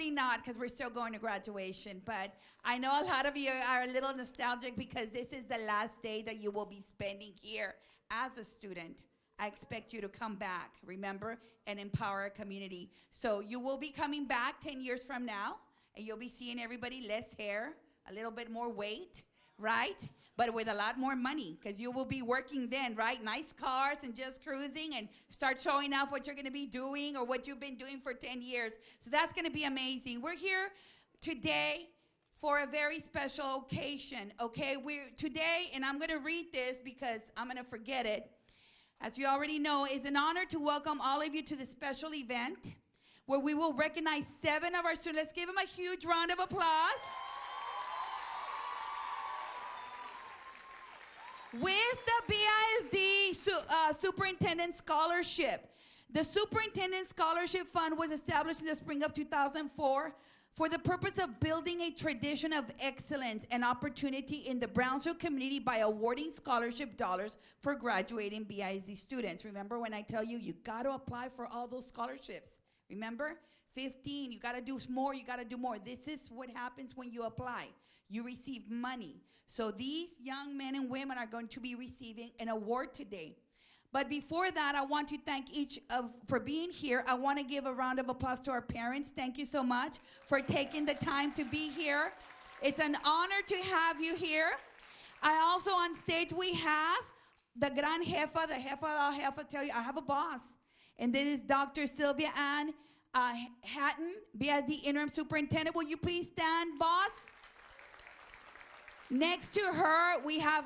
Probably not, because we're still going to graduation. But I know a lot of you are a little nostalgic because this is the last day that you will be spending here as a student. I expect you to come back, remember, and empower our community. So you will be coming back 10 years from now, and you'll be seeing everybody less hair, a little bit more weight, right? But with a lot more money, because you will be working then, right? Nice cars and just cruising and start showing off what you're gonna be doing or what you've been doing for 10 years. So that's gonna be amazing. We're here today for a very special occasion, okay? We're today, and I'm gonna read this because I'm gonna forget it. As you already know, it's an honor to welcome all of you to this special event where we will recognize seven of our students. Let's give them a huge round of applause. With the BISD su- uh, Superintendent Scholarship. The Superintendent Scholarship Fund was established in the spring of 2004 for the purpose of building a tradition of excellence and opportunity in the Brownsville community by awarding scholarship dollars for graduating BISD students. Remember when I tell you, you got to apply for all those scholarships. Remember? 15, you got to do more, you got to do more. This is what happens when you apply. You receive money. So these young men and women are going to be receiving an award today. But before that, I want to thank each of for being here. I want to give a round of applause to our parents. Thank you so much for taking the time to be here. It's an honor to have you here. I also on stage we have the gran jefa, the jefa la jefa. Tell you, I have a boss, and this is Dr. Sylvia Ann uh, Hatton, the interim superintendent. Will you please stand, boss? Next to her, we have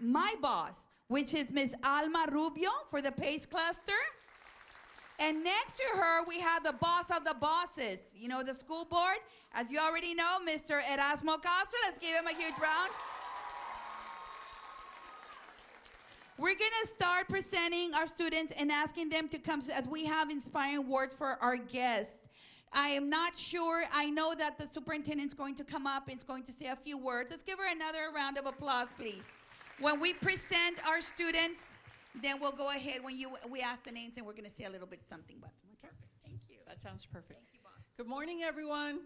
my boss, which is Ms. Alma Rubio for the PACE cluster. And next to her, we have the boss of the bosses, you know, the school board. As you already know, Mr. Erasmo Castro. Let's give him a huge round. We're gonna start presenting our students and asking them to come as we have inspiring words for our guests. I am not sure. I know that the superintendent's going to come up and is going to say a few words. Let's give her another round of applause, please. When we present our students, then we'll go ahead when you we ask the names and we're going to say a little bit something about them. Okay? Thank you. That sounds perfect. Thank you, boss. Good morning, everyone.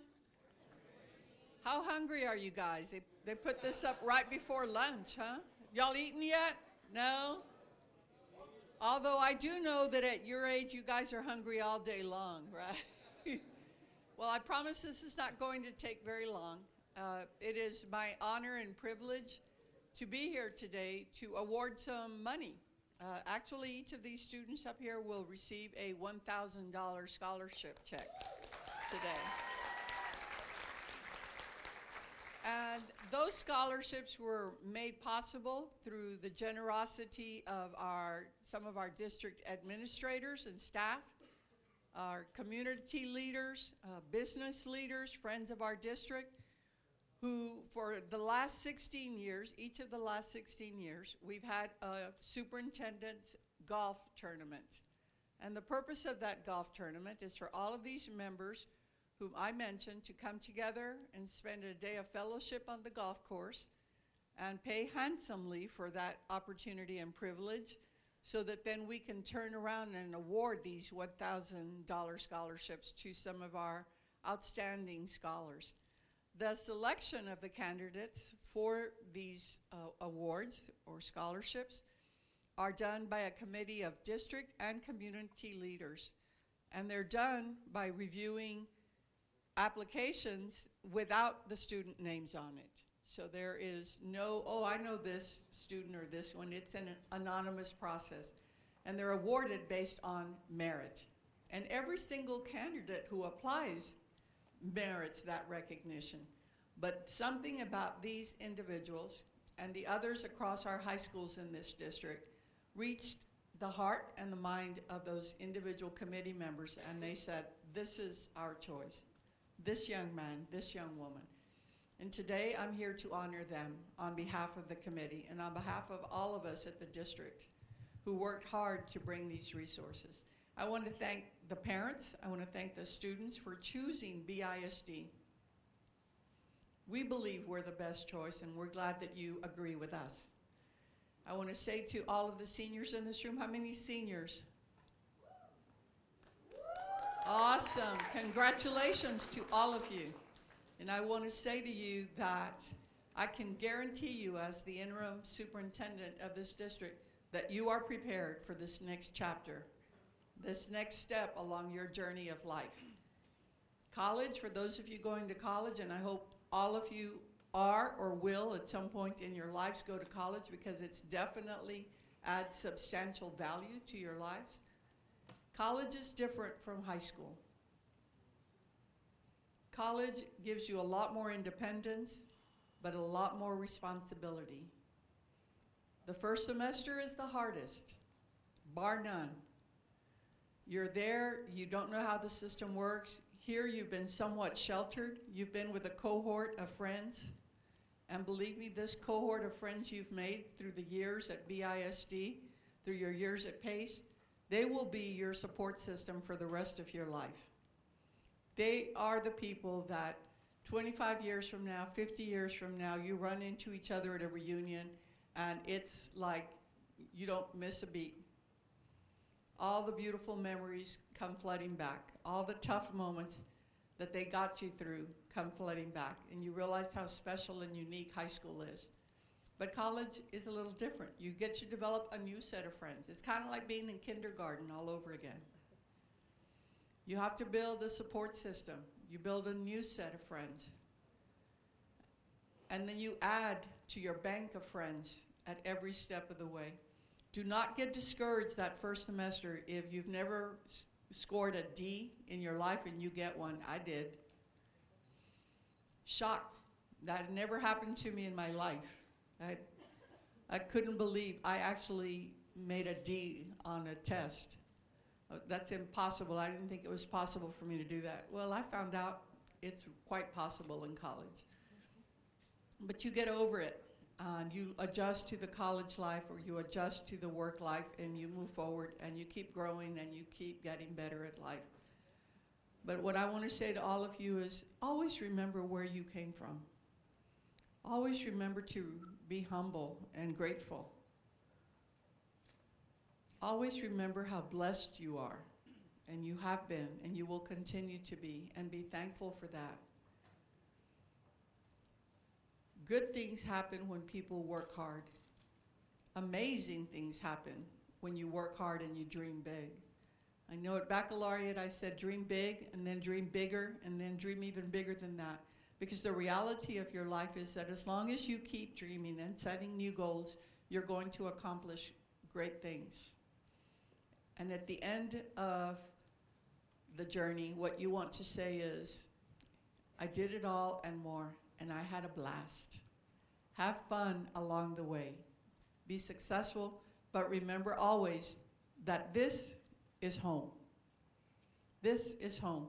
How hungry are you guys? They, they put this up right before lunch, huh? Y'all eaten yet? No? Although I do know that at your age, you guys are hungry all day long, right? well, I promise this is not going to take very long. Uh, it is my honor and privilege to be here today to award some money. Uh, actually, each of these students up here will receive a $1,000 scholarship check today. And those scholarships were made possible through the generosity of our, some of our district administrators and staff, our community leaders, uh, business leaders, friends of our district, who for the last 16 years, each of the last 16 years, we've had a superintendent's golf tournament. And the purpose of that golf tournament is for all of these members whom I mentioned to come together and spend a day of fellowship on the golf course and pay handsomely for that opportunity and privilege so that then we can turn around and award these $1,000 scholarships to some of our outstanding scholars. The selection of the candidates for these uh, awards or scholarships are done by a committee of district and community leaders. And they're done by reviewing applications without the student names on it. So there is no, oh, I know this student or this one. It's an anonymous process. And they're awarded based on merit. And every single candidate who applies merits that recognition. But something about these individuals and the others across our high schools in this district reached the heart and the mind of those individual committee members, and they said, This is our choice. This young man, this young woman. And today I'm here to honor them on behalf of the committee and on behalf of all of us at the district who worked hard to bring these resources. I want to thank the parents, I want to thank the students for choosing BISD We believe we're the best choice, and we're glad that you agree with us. I want to say to all of the seniors in this room, how many seniors? Awesome. Congratulations to all of you. And I want to say to you that I can guarantee you, as the interim superintendent of this district, that you are prepared for this next chapter, this next step along your journey of life. College, for those of you going to college, and I hope all of you are or will at some point in your lives go to college because it's definitely adds substantial value to your lives. College is different from high school. College gives you a lot more independence, but a lot more responsibility. The first semester is the hardest, bar none. You're there, you don't know how the system works. Here, you've been somewhat sheltered. You've been with a cohort of friends. And believe me, this cohort of friends you've made through the years at BISD, through your years at PACE, they will be your support system for the rest of your life. They are the people that 25 years from now, 50 years from now, you run into each other at a reunion, and it's like you don't miss a beat. All the beautiful memories come flooding back. All the tough moments that they got you through come flooding back, and you realize how special and unique high school is. But college is a little different. You get to develop a new set of friends. It's kind of like being in kindergarten all over again. You have to build a support system. You build a new set of friends. And then you add to your bank of friends at every step of the way. Do not get discouraged that first semester if you've never scored a D in your life and you get one. I did. Shocked. That never happened to me in my life. I, I couldn't believe I actually made a D on a test. Uh, That's impossible. I didn't think it was possible for me to do that. Well, I found out it's quite possible in college. But you get over it. And you adjust to the college life or you adjust to the work life and you move forward and you keep growing and you keep getting better at life. But what I want to say to all of you is always remember where you came from. Always remember to be humble and grateful. Always remember how blessed you are, and you have been, and you will continue to be, and be thankful for that. Good things happen when people work hard. Amazing things happen when you work hard and you dream big. I know at baccalaureate I said dream big, and then dream bigger, and then dream even bigger than that. Because the reality of your life is that as long as you keep dreaming and setting new goals, you're going to accomplish great things. And at the end of the journey, what you want to say is, I did it all and more, and I had a blast. Have fun along the way. Be successful, but remember always that this is home. This is home.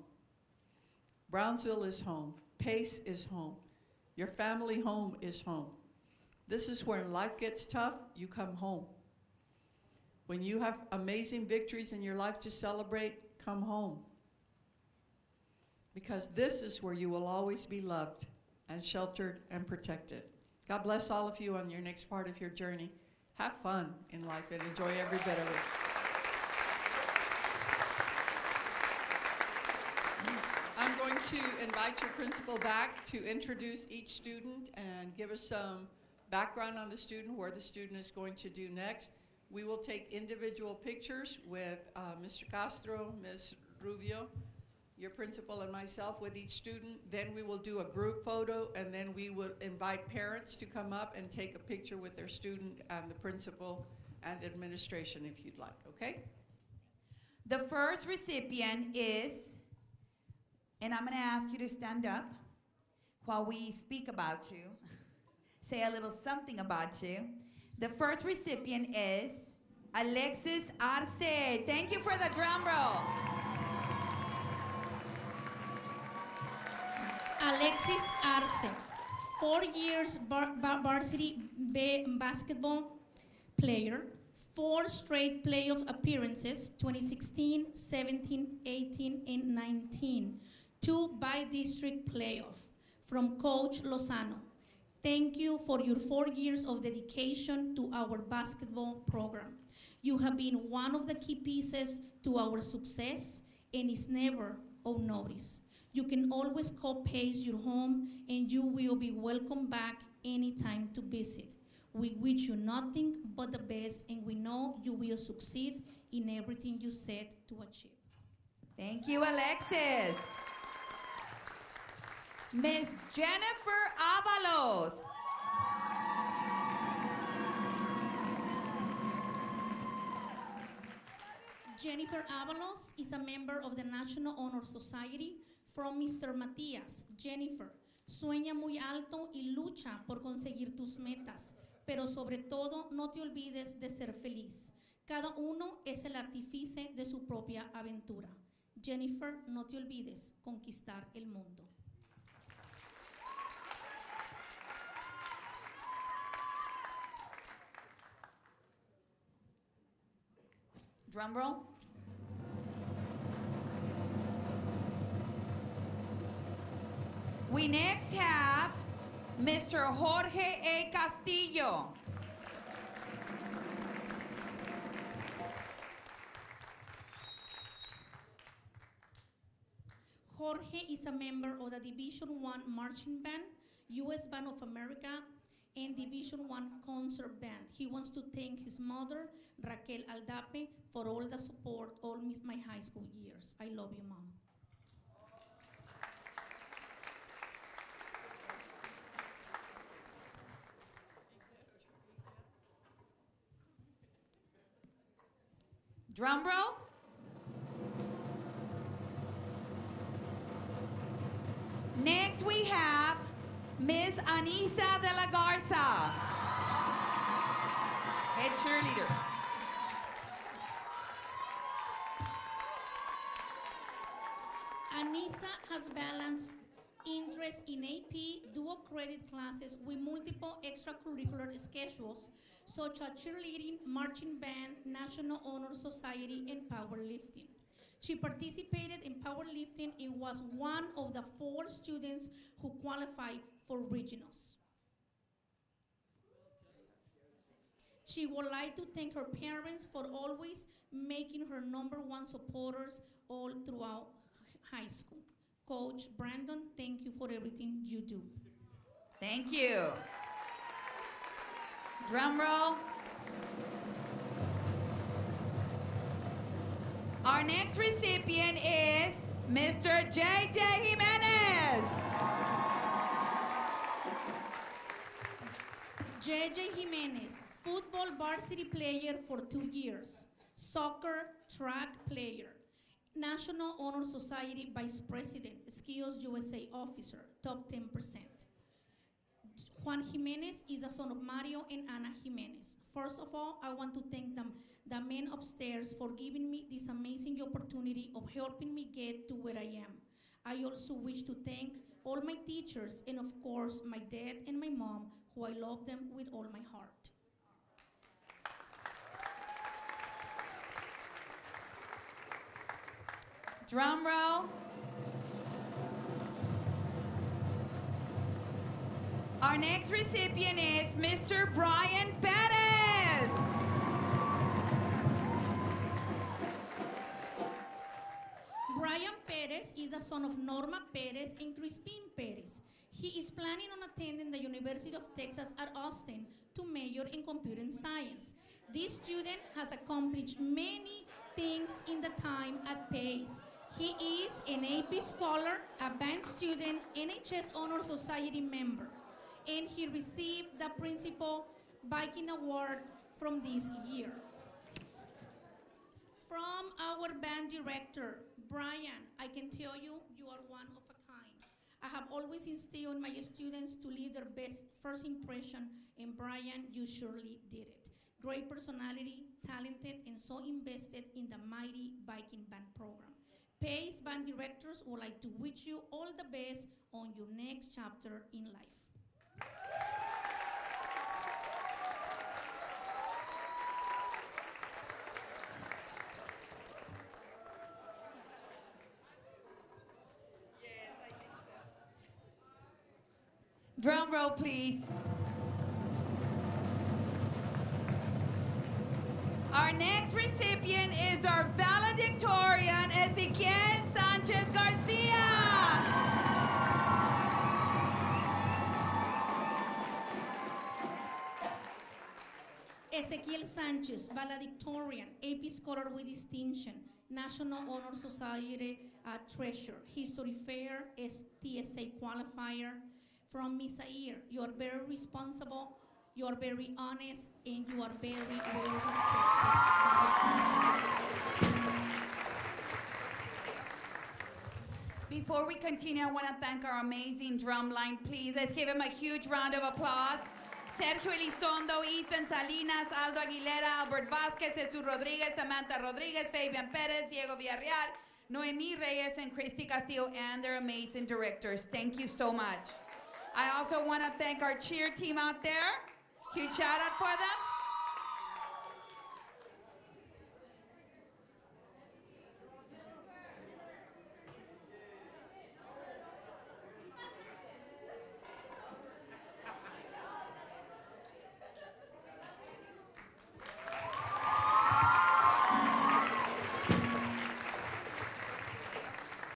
Brownsville is home. Pace is home. Your family home is home. This is where life gets tough, you come home. When you have amazing victories in your life to celebrate, come home. Because this is where you will always be loved and sheltered and protected. God bless all of you on your next part of your journey. Have fun in life and enjoy every bit of it. I'm going to invite your principal back to introduce each student and give us some background on the student, where the student is going to do next. We will take individual pictures with uh, Mr. Castro, Ms. Rubio, your principal, and myself with each student. Then we will do a group photo, and then we will invite parents to come up and take a picture with their student and the principal and administration if you'd like, okay? The first recipient is, and I'm going to ask you to stand up while we speak about you, say a little something about you. The first recipient is Alexis Arce. Thank you for the drum roll. Alexis Arce, four years bar- bar- varsity ba- basketball player, four straight playoff appearances 2016, 17, 18, and 19, two by district playoff, from Coach Lozano. Thank you for your four years of dedication to our basketball program. You have been one of the key pieces to our success and is never unnoticed. You can always call Pace your home and you will be welcome back anytime to visit. We wish you nothing but the best and we know you will succeed in everything you set to achieve. Thank you, Alexis. Miss Jennifer Avalos. Jennifer Avalos is a member of the National Honor Society from Mr. Matías. Jennifer, sueña muy alto y lucha por conseguir tus metas, pero sobre todo no te olvides de ser feliz. Cada uno es el artífice de su propia aventura. Jennifer, no te olvides conquistar el mundo. Drum roll. We next have Mr. Jorge A. Castillo. Jorge is a member of the Division One Marching Band, U.S. Band of America, and Division One Concert Band. He wants to thank his mother, Raquel Aldape, for all the support all my high school years. I love you, mom. Drum roll. Next we have Miss Anisa de la Garza, head cheerleader. Anisa has balanced interest in AP dual credit classes with multiple extracurricular schedules such as cheerleading, marching band, National Honor Society, and powerlifting. She participated in powerlifting and was one of the four students who qualified for regionals. She would like to thank her parents for always making her number one supporters all throughout high school. Coach Brandon, thank you for everything you do. Thank you. Drum roll. Our next recipient is Mr. JJ Jimenez. JJ Jimenez, football varsity player for two years, soccer track player, National Honor Society Vice President, Skills USA officer, top 10%. Juan Jimenez is the son of Mario and Ana Jimenez. First of all, I want to thank them, the men upstairs for giving me this amazing opportunity of helping me get to where I am. I also wish to thank all my teachers and of course my dad and my mom, who I love them with all my heart. Drum roll. Our next recipient is Mr. Brian Perez. Is the son of Norma Perez and Crispin Perez. He is planning on attending the University of Texas at Austin to major in computer science. This student has accomplished many things in the time at Pace. He is an AP scholar, a band student, NHS Honor Society member, and he received the Principal Viking Award from this year. From our band director, Brian, I can tell you, you are one of a kind. I have always instilled in my students to leave their best first impression, and Brian, you surely did it. Great personality, talented, and so invested in the mighty Viking Band program. Pace Band directors would like to wish you all the best on your next chapter in life. Drum roll, please. Our next recipient is our valedictorian, Ezequiel Sanchez Garcia. Ezequiel Sanchez, valedictorian, AP Scholar with Distinction, National Honor Society uh, Treasure, History Fair, TSA Qualifier. From Misair, you are very responsible, you are very honest, and you are very well respected. Before we continue, I want to thank our amazing drum line. Please, let's give him a huge round of applause. Sergio Elizondo, Ethan Salinas, Aldo Aguilera, Albert Vasquez, Jesus Rodriguez, Samantha Rodriguez, Fabian Perez, Diego Villarreal, Noemi Reyes, and Christy Castillo, and their amazing directors. Thank you so much. I also want to thank our cheer team out there. Huge shout out for them.